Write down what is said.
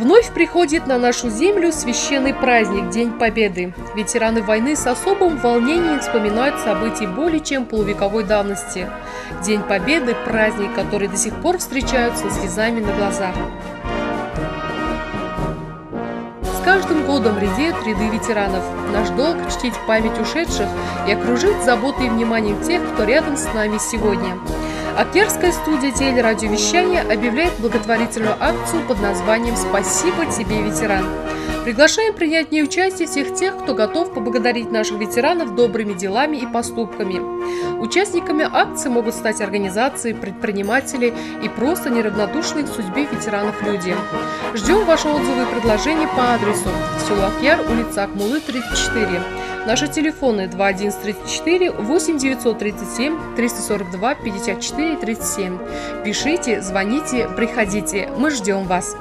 Вновь приходит на нашу землю священный праздник – День Победы. Ветераны войны с особым волнением вспоминают события более чем полувековой давности. День Победы – праздник, который до сих пор встречаются слезами на глазах. Каждым годом редеют ряды ветеранов. Наш долг – чтить память ушедших и окружить заботой и вниманием тех, кто рядом с нами сегодня. Октябрьская студия телерадиовещания объявляет благотворительную акцию под названием «Спасибо тебе, ветеран». Приглашаем принять в ней участие всех тех, кто готов поблагодарить наших ветеранов добрыми делами и поступками. Участниками акции могут стать организации, предприниматели и просто неравнодушные к судьбе ветеранов люди. Ждем ваши отзывы и предложения по адресу село Акьяр, улица Акмулы, 34. Наши телефоны 2134 8 937 342 54 37. Пишите, звоните, приходите. Мы ждем вас.